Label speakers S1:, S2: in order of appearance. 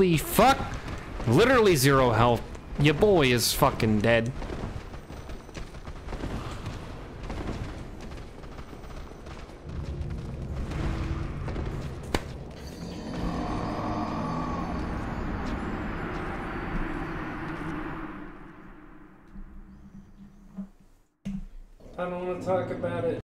S1: Holy fuck! Literally zero health. Your boy is fucking dead.
S2: I don't want to talk about it.